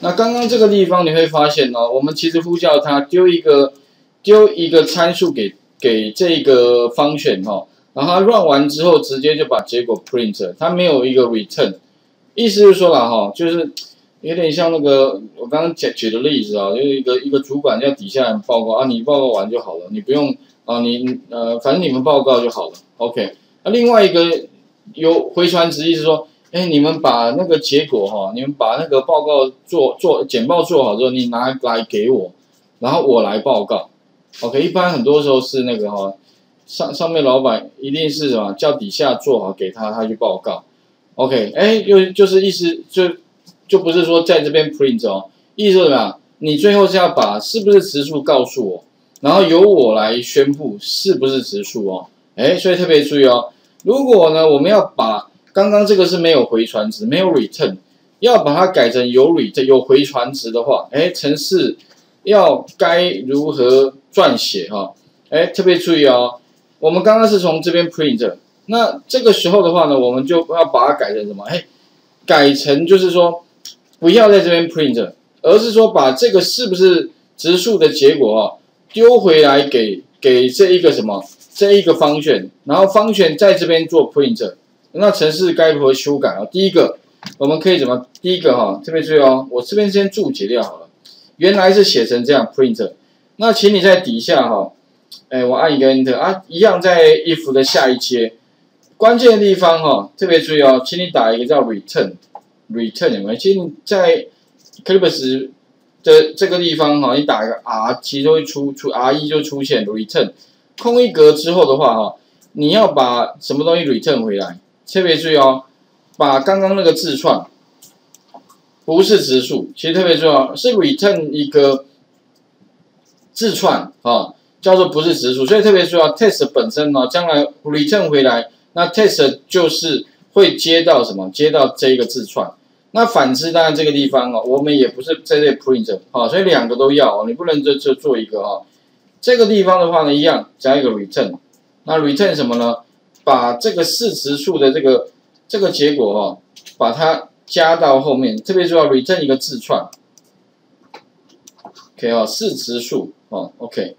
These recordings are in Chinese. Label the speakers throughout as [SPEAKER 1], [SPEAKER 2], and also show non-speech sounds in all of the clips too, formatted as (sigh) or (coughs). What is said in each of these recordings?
[SPEAKER 1] 那刚刚这个地方你会发现哦，我们其实呼叫它丢一个丢一个参数给给这个 function 哈，然后它 run 完之后直接就把结果 print，它没有一个 return，意思就是说了哈，就是有点像那个我刚刚举举的例子啊，就是一个一个主管叫底下人报告啊，你报告完就好了，你不用啊，你呃反正你们报告就好了，OK。那另外一个有回传值，意思说。哎，你们把那个结果哈，你们把那个报告做做简报做好之后，你拿来给我，然后我来报告。OK，一般很多时候是那个哈，上上面老板一定是什么叫底下做好给他，他去报告。OK，哎，又就是意思就就不是说在这边 print 哦，意思怎么？你最后是要把是不是植树告诉我，然后由我来宣布是不是植树哦。哎，所以特别注意哦，如果呢我们要把刚刚这个是没有回传值，没有 return，要把它改成有 return 有回传值的话，哎，程式要该如何撰写哈？哎，特别注意哦，我们刚刚是从这边 print，那这个时候的话呢，我们就要把它改成什么？哎，改成就是说不要在这边 print，而是说把这个是不是植树的结果哈，丢回来给给这一个什么这一个方选，然后方选在这边做 print。那程式该如何修改啊？第一个，我们可以怎么？第一个哈，特别注意哦，我这边先注解掉好了。原来是写成这样 print，那请你在底下哈，哎，我按一个 enter 啊，一样在 if 的下一阶，关键的地方哈，特别注意哦，请你打一个叫 return，return 有没有？请你在 Clipper 的这个地方哈，你打一个 r，其实会出出 r 一就出现 return，空一格之后的话哈，你要把什么东西 return 回来？特别注意哦，把刚刚那个字串不是直数，其实特别重要，是 return 一个字串啊，叫做不是直数，所以特别重要。test 本身呢，将来 return 回来，那 test 就是会接到什么？接到这一个字串。那反之，当然这个地方哦，我们也不是在这 print 啊，所以两个都要哦，你不能就就做一个啊。这个地方的话呢，一样加一个 return，那 return 什么呢？把这个四值数的这个这个结果哈，把它加到后面，特别是要 return 一个字串，OK 哦，四值数哦，OK，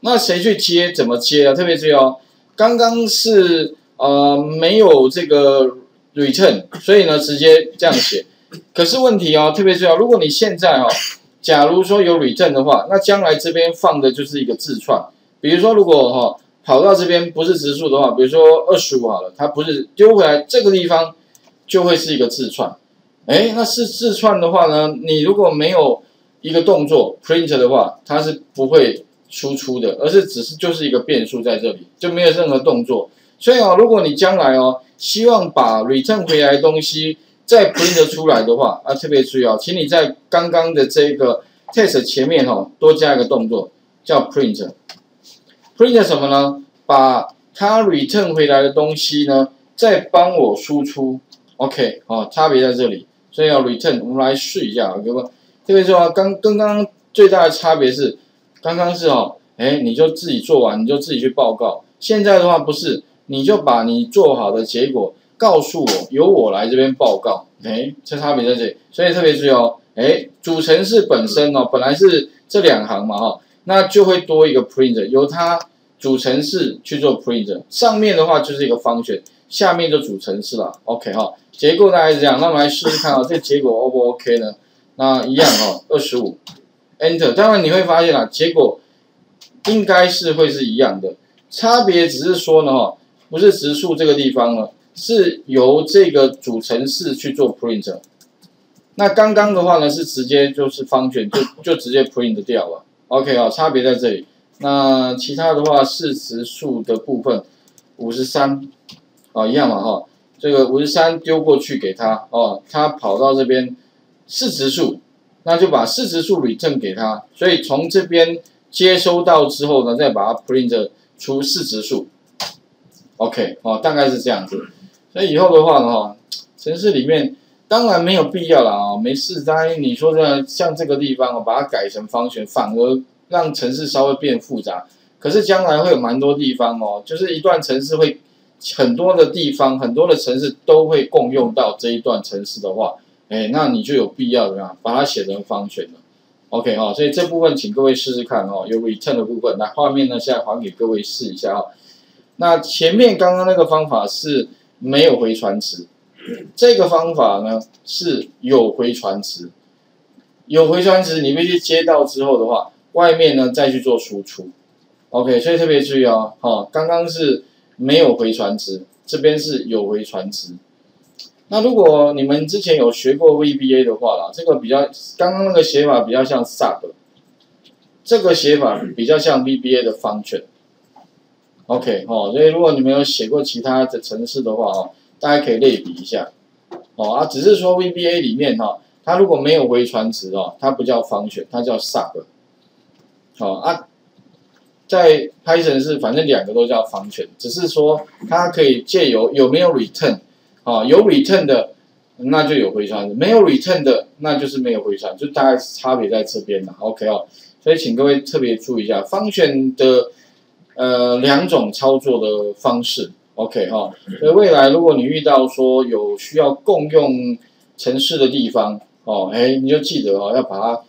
[SPEAKER 1] 那谁去接？怎么接啊？特别注意哦，刚刚是呃没有这个 return，所以呢直接这样写。可是问题哦，特别注意哦，如果你现在哦，假如说有 return 的话，那将来这边放的就是一个字串，比如说如果哈。跑到这边不是直数的话，比如说二十五好了，它不是丢回来这个地方就会是一个字串，哎，那是字串的话呢，你如果没有一个动作 print 的话，它是不会输出的，而是只是就是一个变数在这里，就没有任何动作。所以啊，如果你将来哦希望把 return 回来的东西再 print 出来的话，啊，特别注意啊，请你在刚刚的这个 test 前面哈多加一个动作叫 print。Print 什么呢？把它 return 回来的东西呢，再帮我输出。OK，好，差别在这里，所以要 return。我们来试一下，各位，特别说刚跟刚刚最大的差别是，刚刚是哦，哎，你就自己做完，你就自己去报告。现在的话不是，你就把你做好的结果告诉我，由我来这边报告。哎，这差别在这里，所以特别注意哦。哎，主程式本身哦，本来是这两行嘛，哈，那就会多一个 print，由它。主程式去做 print，上面的话就是一个方选，下面就主程式了。OK 哈，结构大概是这样。那我们来试试看啊，这结果 O 不 OK 呢？那一样哦，二十五，Enter。当然你会发现啊，结果应该是会是一样的，差别只是说呢哈，不是直数这个地方呢，是由这个主程式去做 print。那刚刚的话呢，是直接就是方选，就就直接 print 掉了。OK 啊，差别在这里。那其他的话，四值数的部分，五十三，啊，一样嘛哈，这个五十三丢过去给他，哦，他跑到这边四值数，那就把四值数里正给他，所以从这边接收到之后呢，再把它 print 出四值数，OK，哦，大概是这样子，所以以后的话呢，哈，城市里面当然没有必要了啊，没事，当然你说的像这个地方哦，把它改成方选，反而。让城市稍微变复杂，可是将来会有蛮多地方哦，就是一段城市会很多的地方，很多的城市都会共用到这一段城市的话，哎，那你就有必要怎么样把它写成方选了。OK 哈，所以这部分请各位试试看哦，有 return 的部分，那画面呢现在还给各位试一下哈。那前面刚刚那个方法是没有回传值，这个方法呢是有回传值，有回传值你必须接到之后的话，外面呢再去做输出。OK，所以特别注意哦，好，刚刚是没有回传值，这边是有回传值。那如果你们之前有学过 VBA 的话啦，这个比较刚刚那个写法比较像 sub，这个写法比较像 VBA 的 function。OK 哦，所以如果你们有写过其他的程式的话哦，大家可以类比一下。哦啊，只是说 VBA 里面哈，它如果没有回传值哦，它不叫 function，它叫 sub。好啊，在 Python 是反正两个都叫 function，只是说它可以借由有没有 return。啊，有 return 的，那就有回传的；没有 return 的，那就是没有回传，就大概是差别在这边了。OK 哦，所以请各位特别注意一下，function 的呃两种操作的方式。OK 哈，所以未来如果你遇到说有需要共用程式的地方，哦，哎，你就记得哦，要把它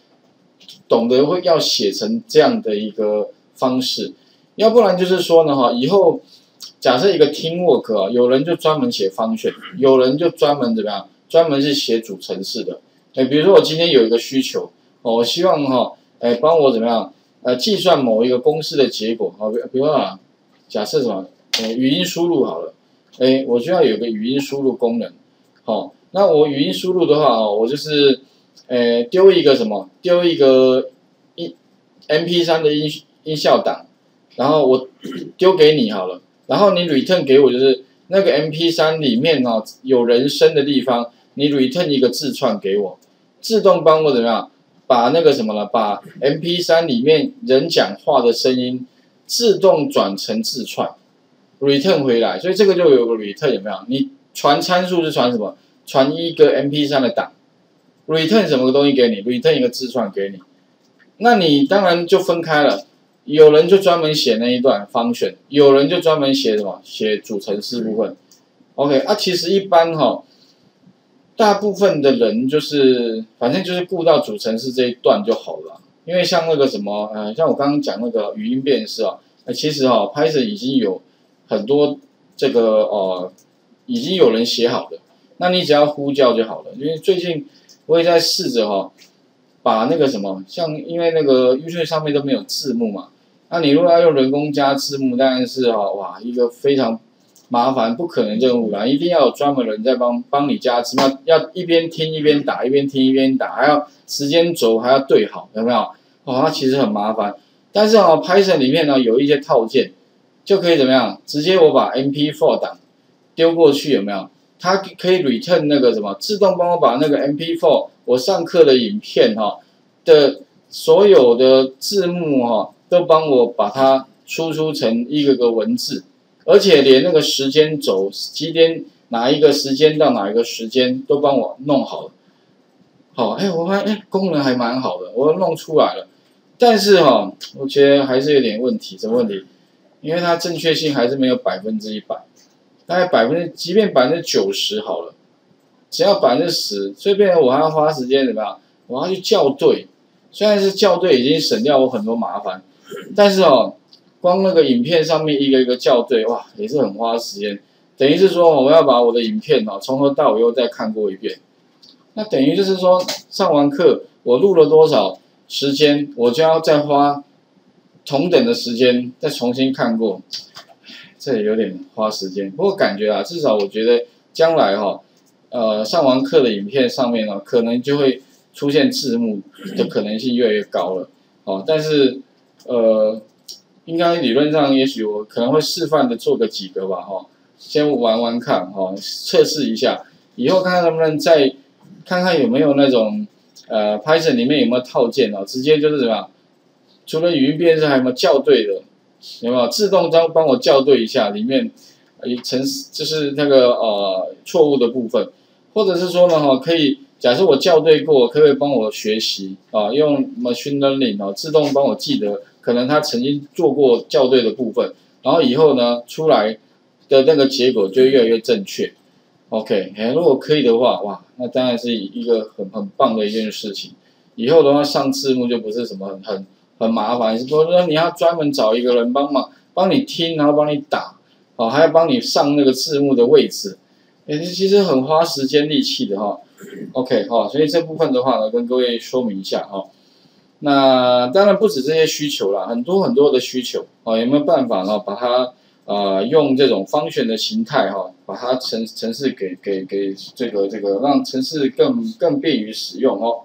[SPEAKER 1] 懂得会要写成这样的一个方式，要不然就是说呢，哈，以后。假设一个 teamwork 啊，有人就专门写方选，有人就专门怎么样，专门是写主程式的。哎，比如说我今天有一个需求，哦，我希望哈，哎，帮我怎么样，呃，计算某一个公式的结果，好，比比如啊，假设什么，呃，语音输入好了，哎，我需要有个语音输入功能，好，那我语音输入的话哦，我就是，呃，丢一个什么，丢一个音 MP 三的音音效档，然后我丢给你好了。然后你 return 给我就是那个 MP3 里面哦有人声的地方，你 return 一个字串给我，自动帮我怎么样把那个什么了，把 MP3 里面人讲话的声音自动转成字串，return 回来，所以这个就有个 return 有没有？你传参数是传什么？传一个 MP3 的档，return 什么东西给你？return 一个字串给你，那你当然就分开了。有人就专门写那一段方选，有人就专门写什么写主程式部分。OK 啊，其实一般哈，大部分的人就是反正就是顾到主程式这一段就好了。因为像那个什么，呃，像我刚刚讲那个语音辨识啊，那其实哈，Python 已经有很多这个呃，已经有人写好的，那你只要呼叫就好了。因为最近我也在试着哈。把那个什么，像因为那个 YouTube 上面都没有字幕嘛，那你如果要用人工加字幕，当然是哈哇一个非常麻烦、不可能任务啦，一定要有专门人在帮帮你加字，幕要一边听一边打，一边听一边打，还要时间轴还要对好，有没有？哦，它其实很麻烦，但是哦，Python 里面呢有一些套件，就可以怎么样？直接我把 MP4 档丢过去，有没有？它可以 return 那个什么，自动帮我把那个 MP4 我上课的影片哈的所有的字幕哈都帮我把它输出成一个个文字，而且连那个时间轴几点哪一个时间到哪一个时间都帮我弄好了。好，哎，我发现哎功能还蛮好的，我弄出来了。但是哈，我觉得还是有点问题，什么问题？因为它正确性还是没有百分之一百。大概百分之，即便百分之九十好了，只要百分之十，所以变成我还要花时间怎么样？我要去校对，虽然是校对已经省掉我很多麻烦，但是哦，光那个影片上面一个一个校对，哇，也是很花时间。等于是说，我要把我的影片哦从头到尾又再看过一遍，那等于就是说，上完课我录了多少时间，我就要再花同等的时间再重新看过。这也有点花时间，不过感觉啊，至少我觉得将来哈，呃，上完课的影片上面呢，可能就会出现字幕 (coughs) 的可能性越来越高了，哦，但是呃，应该理论上也许我可能会示范的做个几个吧，哈，先玩玩看，哈，测试一下，以后看看能不能再看看有没有那种呃，Python 里面有没有套件哦，直接就是什么，除了语音辨识还有没有校对的。有没有自动帮帮我校对一下里面，呃，程就是那个呃错误的部分，或者是说呢哈，可以假设我校对过，可不可以帮我学习啊？用 machine learning 啊，自动帮我记得可能他曾经做过校对的部分，然后以后呢出来的那个结果就越来越正确。OK，哎，如果可以的话，哇，那当然是一个很很棒的一件事情。以后的话上字幕就不是什么很很很麻烦，是说你要专门找一个人帮忙帮你听，然后帮你打，哦，还要帮你上那个字幕的位置，哎，其实很花时间力气的哈。OK，哈，所以这部分的话呢，跟各位说明一下哈。那当然不止这些需求啦，很多很多的需求哦，有没有办法呢？把它啊用这种方选的形态哈，把它城城市给给给这个这个让城市更更便于使用哦。